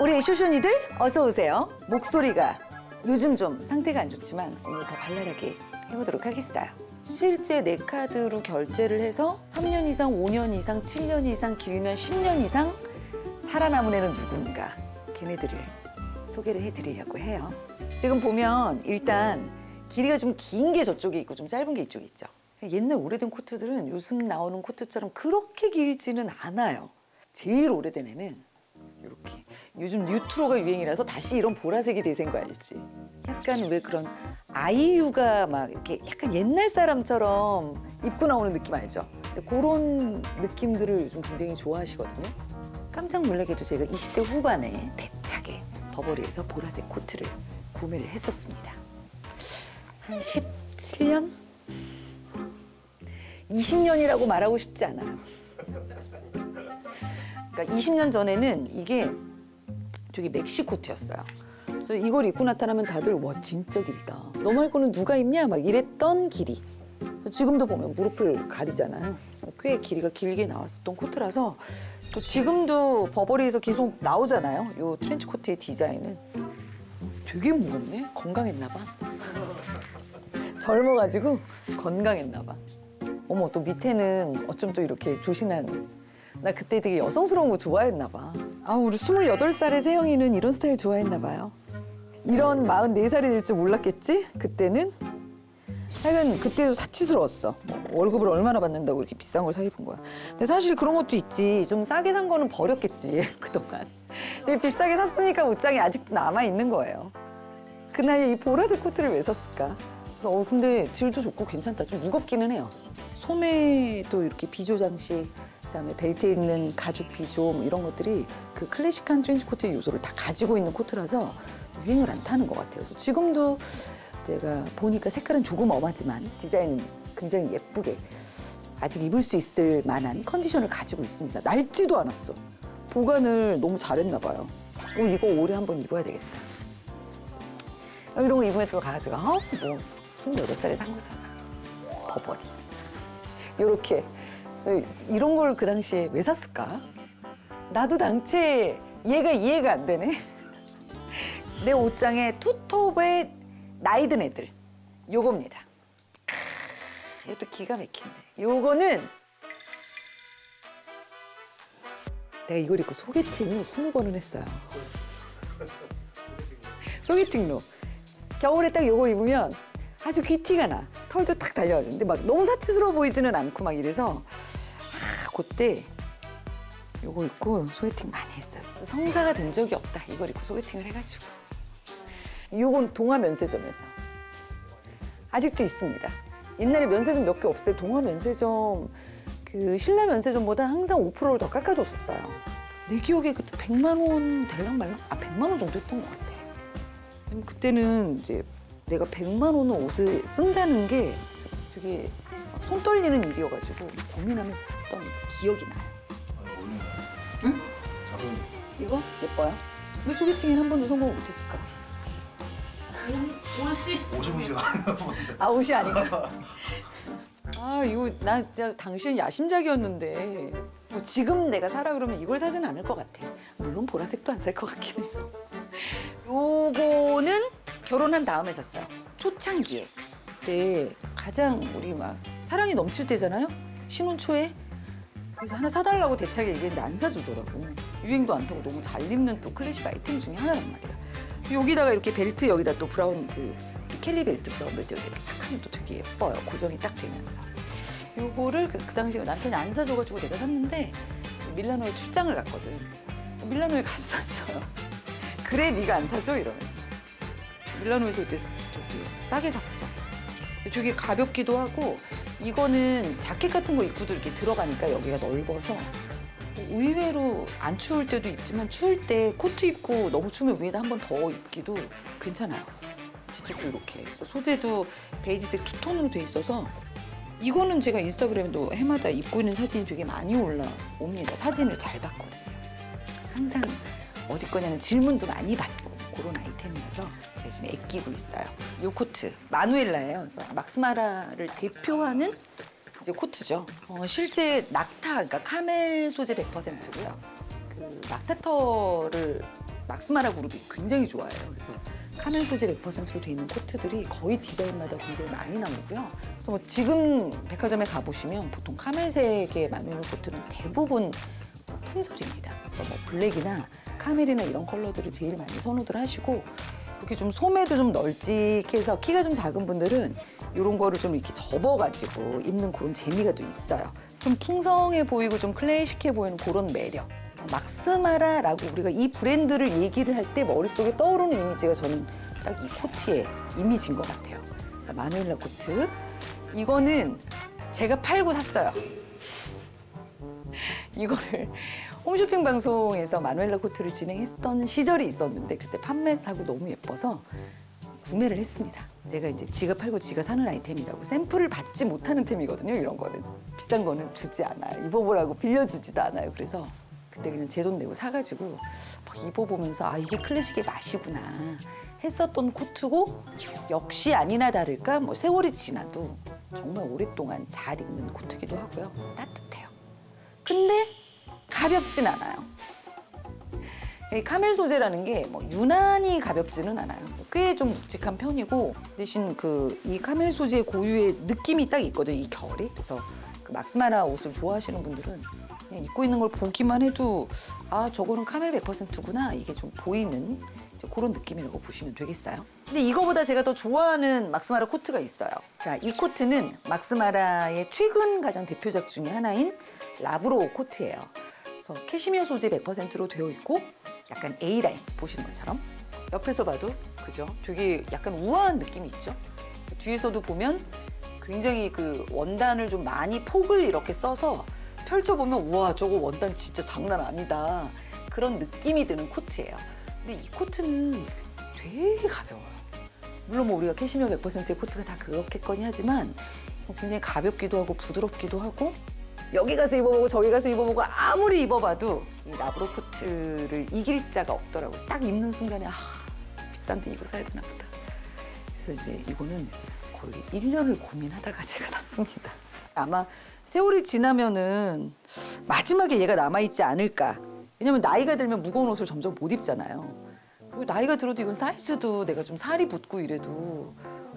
우리 쇼쇼니들 어서 오세요. 목소리가 요즘 좀 상태가 안 좋지만 오늘 더 발랄하게 해보도록 하겠어요. 실제 내 카드로 결제를 해서 3년 이상, 5년 이상, 7년 이상, 길면 10년 이상 살아남은 애는 누군가 걔네들을 소개를 해드리려고 해요. 지금 보면 일단 길이가 좀 긴 게 저쪽에 있고 좀 짧은 게 이쪽에 있죠. 옛날 오래된 코트들은 요즘 나오는 코트처럼 그렇게 길지는 않아요. 제일 오래된 애는 이렇게 요즘 뉴트로가 유행이라서 다시 이런 보라색이 대세인 거 알지? 약간 왜 그런 아이유가 막 이렇게 약간 옛날 사람처럼 입고 나오는 느낌 알죠? 근데 그런 느낌들을 요즘 굉장히 좋아하시거든요. 깜짝 놀라게도 제가 20대 후반에 대차게 버버리에서 보라색 코트를 구매를 했었습니다. 한 17년? 20년이라고 말하고 싶지 않아요. 그러니까 20년 전에는 이게 저기 멕시코트였어요. 그래서 이걸 입고 나타나면 다들 와 진짜 길다. 너 말고는 누가 입냐 막 이랬던 길이. 그래서 지금도 보면 무릎을 가리잖아요. 꽤 길이가 길게 나왔었던 코트라서 또 지금도 버버리에서 계속 나오잖아요. 요 트렌치 코트의 디자인은 되게 무겁네. 건강했나 봐. 젊어가지고 건강했나 봐. 어머 또 밑에는 어쩜 또 이렇게 조신한 나 그때 되게 여성스러운 거 좋아했나 봐. 아, 우리 28살의 세영이는 이런 스타일 좋아했나 봐요. 이런 44살이 될 줄 몰랐겠지? 그때는? 하여간 그때도 사치스러웠어. 뭐 월급을 얼마나 받는다고 이렇게 비싼 걸 사 입은 거야. 근데 사실 그런 것도 있지. 좀 싸게 산 거는 버렸겠지, 그동안. 근데 비싸게 샀으니까 옷장에 아직도 남아있는 거예요. 그 나이에 이 보라색 코트를 왜 샀을까? 그래서 어, 근데 질도 좋고 괜찮다. 좀 무겁기는 해요. 소매도 이렇게 비조 장식, 그다음에 벨트에 있는 가죽 비조 뭐 이런 것들이 그 클래식한 트렌치 코트의 요소를 다 가지고 있는 코트라서 유행을 안 타는 것 같아요. 그래서 지금도 제가 보니까 색깔은 조금 엄하지만 디자인은 굉장히 예쁘게 아직 입을 수 있을 만한 컨디션을 가지고 있습니다. 낡지도 않았어. 보관을 너무 잘했나 봐요. 어, 이거 올해 한번 입어야 되겠다. 어, 이런 거 입으면 또 가가지고 어? 뭐 28살에 산 거잖아. 버버리. 요렇게 이런 걸 그 당시에 왜 샀을까? 나도 당최 얘가 이해가 안 되네. 내 옷장에 투톱에 나이 든 애들. 요겁니다. 크, 이것도 기가 막히네. 요거는 내가 이걸 입고 소개팅을 스무 번은 했어요. 소개팅로. 겨울에 딱 요거 입으면 아주 귀티가 나. 털도 탁. 근데 막 너무 사치스러워 보이지는 않고 막 이래서 아, 그때 요거 입고 소개팅 많이 했어요. 성사가 된 적이 없다. 이걸 입고 소개팅을 해가지고. 요건 동화 면세점에서. 아직도 있습니다. 옛날에 면세점 몇 개 없을 때 동화 면세점 그 신라 면세점보다 항상 5%를 더 깎아줬었어요. 내 기억에 그때 100만 원 될랑 말랑? 아 100만 원 정도 했던 것 같아. 그때는 이제 내가 100만 원을 옷을 쓴다는 게 되게 손 떨리는 일이어가지고 고민하면서 샀던 기억이 나요. 응? 자본 이거 예뻐요? 왜 소개팅엔 한 번도 성공을 못했을까? 옷이 옷이 문제가 본데. 아 옷이 아닌가? 아 이거 나 진짜 당신 야심작이었는데 뭐 지금 내가 사라 그러면 이걸 사진 않을 것 같아. 물론 보라색도 안 살 것 같긴 해요. 요거는 결혼한 다음에 샀어요. 초창기에 그때 가장 우리 막 사랑이 넘칠 때잖아요. 신혼 초에 그래서 하나 사달라고 대차게 얘기했는데 안 사주더라고. 유행도 안 타고 너무 잘 입는 또 클래식 아이템 중에 하나란 말이야. 여기다가 이렇게 벨트 여기다 또 브라운 그 켈리 벨트 브라운 벨트 여기 딱 하면 또 되게 예뻐요. 고정이 딱 되면서. 요거를 그래서 그 당시에 남편이 안 사줘가지고 내가 샀는데 밀라노에 출장을 갔거든. 밀라노에 가서 샀어요. 그래 네가 안 사줘 이러면서. 밀라노에서 그때 저기 싸게 샀어. 되게 가볍기도 하고 이거는 자켓 같은 거 입고도 이렇게 들어가니까 여기가 넓어서 의외로 안 추울 때도 입지만 추울 때 코트 입고 너무 추우면 위에다 한 번 더 입기도 괜찮아요. 뒤쪽도 이렇게. 그래서 소재도 베이지색 투톤으로 돼 있어서 이거는 제가 인스타그램도 해마다 입고 있는 사진이 되게 많이 올라옵니다. 사진을 잘 받거든요. 항상 어디 거냐는 질문도 많이 받고 그런 아이템이라서 제가 지금 아끼고 있어요. 이 코트 마누엘라예요. 막스마라를 대표하는 이제 코트죠. 어, 실제 낙타, 그러니까 카멜 소재 100%고요. 그 낙타털을 막스마라 그룹이 굉장히 좋아해요. 그래서 카멜 소재 100%로 돼 있는 코트들이 거의 디자인마다 굉장히 많이 나오고요. 그래서 뭐 지금 백화점에 가보시면 보통 카멜색의 마누엘라 코트는 대부분 품절입니다. 그래서 뭐 블랙이나 카멜이나 이런 컬러들을 제일 많이 선호들 하시고 이렇게 좀 소매도 좀 널찍해서 키가 좀 작은 분들은 이런 거를 좀 이렇게 접어가지고 입는 그런 재미가 또 있어요. 좀 풍성해 보이고 좀 클래식해 보이는 그런 매력. 막스마라라고 우리가 이 브랜드를 얘기를 할 때 머릿속에 떠오르는 이미지가 저는 딱 이 코트의 이미지인 것 같아요. 마누엘라 코트. 이거는 제가 팔고 샀어요. 이거를 홈쇼핑 방송에서 마누엘라 코트를 진행했던 시절이 있었는데 그때 판매를 하고 너무 예뻐서 구매를 했습니다. 제가 이제 지가 팔고 지가 사는 아이템이라고 샘플을 받지 못하는 템이거든요. 이런 거는 비싼 거는 주지 않아요. 입어보라고 빌려주지도 않아요. 그래서 그때 그냥 제 돈 내고 사가지고 막 입어보면서 아 이게 클래식의 맛이구나 했었던 코트고 역시 아니나 다를까 뭐 세월이 지나도 정말 오랫동안 잘 입는 코트기도 하고요. 따뜻해요. 근데 가볍진 않아요. 이 카멜 소재라는 게 뭐 유난히 가볍지는 않아요. 꽤 좀 묵직한 편이고 대신 그 이 카멜 소재의 고유의 느낌이 딱 있거든요. 이 결이. 그래서 그 막스마라 옷을 좋아하시는 분들은 입고 있는 걸 보기만 해도 아 저거는 카멜 100%구나 이게 좀 보이는 그런 느낌이라고 보시면 되겠어요. 근데 이거보다 제가 더 좋아하는 막스마라 코트가 있어요. 자, 이 코트는 막스마라의 최근 가장 대표작 중에 하나인 라브로 코트예요. 그래서 캐시미어 소재 100%로 되어 있고 약간 A라인 보시는 것처럼 옆에서 봐도 그죠? 되게 약간 우아한 느낌이 있죠? 뒤에서도 보면 굉장히 그 원단을 좀 많이 폭을 이렇게 써서 펼쳐보면 우와 저거 원단 진짜 장난 아니다 그런 느낌이 드는 코트예요. 근데 이 코트는 되게 가벼워요. 물론 뭐 우리가 캐시미어 100%의 코트가 다 그렇겠거니 하지만 뭐 굉장히 가볍기도 하고 부드럽기도 하고 여기 가서 입어보고 저기 가서 입어보고 아무리 입어봐도 이 라브로 코트를 이길 자가 없더라고요. 딱 입는 순간에 아 비싼데 이거 사야 되나 보다. 그래서 이제 이거는 거의 1년을 고민하다가 제가 샀습니다. 아마 세월이 지나면은 마지막에 얘가 남아있지 않을까. 왜냐면 나이가 들면 무거운 옷을 점점 못 입잖아요. 그리고 나이가 들어도 이건 사이즈도 내가 좀 살이 붙고 이래도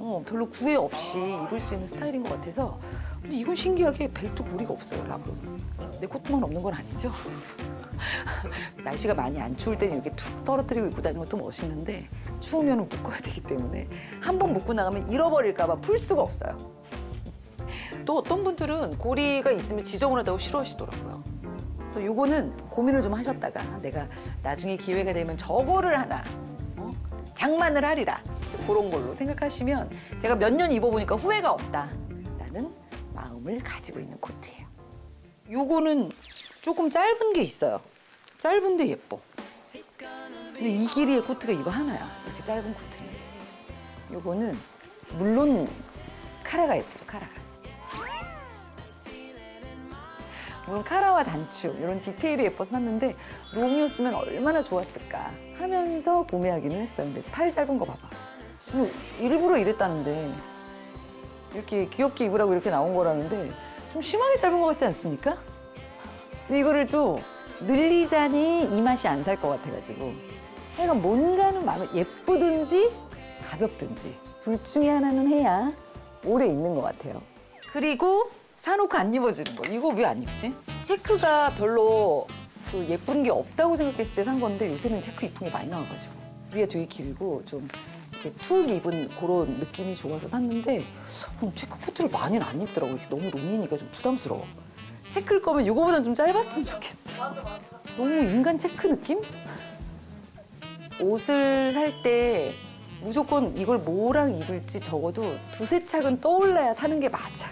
어, 별로 구애 없이 입을 수 있는 스타일인 것 같아서. 근데 이건 신기하게 벨트 고리가 없어요 라브로 내 코트만 없는 건 아니죠. 날씨가 많이 안 추울 때는 이렇게 툭 떨어뜨리고 입고 다니는 것도 멋있는데 추우면 묶어야 되기 때문에 한 번 묶고 나가면 잃어버릴까 봐 풀 수가 없어요. 또 어떤 분들은 고리가 있으면 지저분하다고 싫어하시더라고요. 그래서 요거는 고민을 좀 하셨다가 내가 나중에 기회가 되면 저거를 하나 어? 장만을 하리라 그런 걸로 생각하시면 제가 몇 년 입어보니까 후회가 없다라는 마음을 가지고 있는 코트예요. 요거는 조금 짧은 게 있어요. 짧은데 예뻐. 근데 이 길이의 코트가 이거 하나야. 이렇게 짧은 코트는. 요거는 물론 카라가 예쁘죠, 카라가. 물론 카라와 단추 이런 디테일이 예뻐서 샀는데 롱이었으면 얼마나 좋았을까 하면서 구매하기는. 근데 팔 짧은 거 봐봐. 뭐 일부러 이랬다는데 이렇게 귀엽게 입으라고 이렇게 나온 거라는데 좀 심하게 짧은 것 같지 않습니까? 근데 이거를 또 늘리자니 이 맛이 안 살 것 같아가지고 하여간 뭔가는 마음에 예쁘든지 가볍든지 둘 중에 하나는 해야 오래 입는 것 같아요. 그리고 사놓고 안 입어지는 거. 이거 왜 안 입지? 체크가 별로 그 예쁜 게 없다고 생각했을 때 산 건데 요새는 체크 이쁜 게 많이 나와가지고 위에 되게 길고 좀 이렇게 툭 입은 그런 느낌이 좋아서 샀는데 어, 체크 코트를 많이는 안 입더라고. 이렇게 너무 롱이니까 좀 부담스러워. 체크일 거면 이거보단 좀 짧았으면 좋겠어. 너무 인간 체크 느낌? 옷을 살 때 무조건 이걸 뭐랑 입을지 적어도 두세 착은 떠올라야 사는 게 맞아.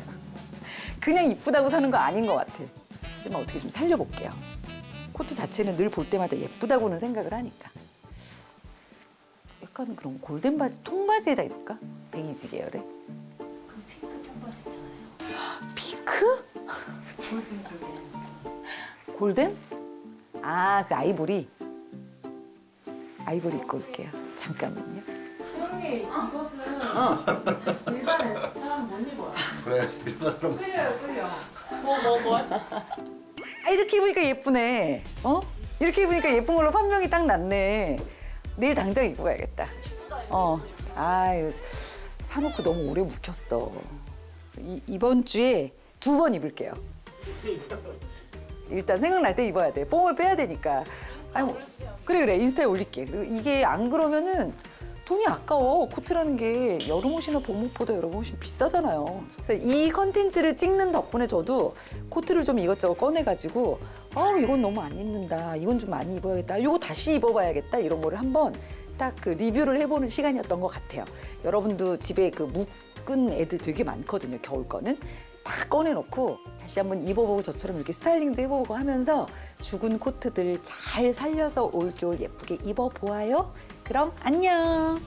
그냥 이쁘다고 사는 거 아닌 것 같아. 하지만 어떻게 좀 살려볼게요. 코트 자체는 늘 볼 때마다 예쁘다고는 생각을 하니까. 약간 그런 골덴 바지, 통바지에다 입을까? 베이지 계열에. 핑크? 골덴? 아, 그 아이보리. 아이보리 입고 올게요. 잠깐만요. 형님 이것은 일반의 사람 못 입어요. 그래 일반 사람 끌려요 끌려. 뭐 뭐 뭐. 아, 이렇게 입으니까 예쁘네. 어? 이렇게 입으니까 예쁜 걸로 판명이 딱 났네. 내일 당장 입고 가야겠다. 어, 아유, 사놓고 너무 오래 묵혔어. 이, 이번 주에 두 번 입을게요. 일단 생각날 때 입어야 돼. 뽕을 빼야 되니까. 아니, 뭐, 그래 그래 인스타에 올릴게. 이게 안 그러면은 돈이 아까워. 코트라는 게 여름 옷이나 봄 옷보다 여름 옷이 비싸잖아요. 그래서 이 컨텐츠를 찍는 덕분에 저도 코트를 좀 이것저것 꺼내가지고 아 이건 너무 안 입는다. 이건 좀 많이 입어야겠다. 이거 다시 입어봐야겠다. 이런 거를 한번 딱 그 리뷰를 해보는 시간이었던 것 같아요. 여러분도 집에 그 묶은 애들 되게 많거든요. 겨울 거는. 다 꺼내놓고 다시 한번 입어보고 저처럼 이렇게 스타일링도 해보고 하면서 죽은 코트들 잘 살려서 올겨울 예쁘게 입어보아요. 그럼 안녕.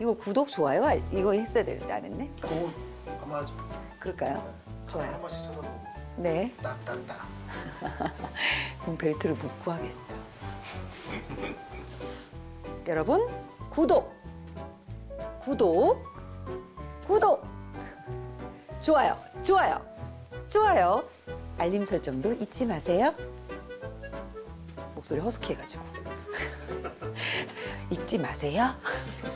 이거 구독 좋아요 알- 이거 했어야 되는데 안 했네. 오, 한번 하죠. 그럴까요? 한 좋아요. 번씩 쳐다보고 네. 딱딱딱. 그럼 벨트를 묶고 하겠어. 여러분 구독, 구독, 구독, 좋아요, 좋아요, 좋아요. 알림 설정도 잊지 마세요. 목소리 허스키해가지고 잊지 마세요.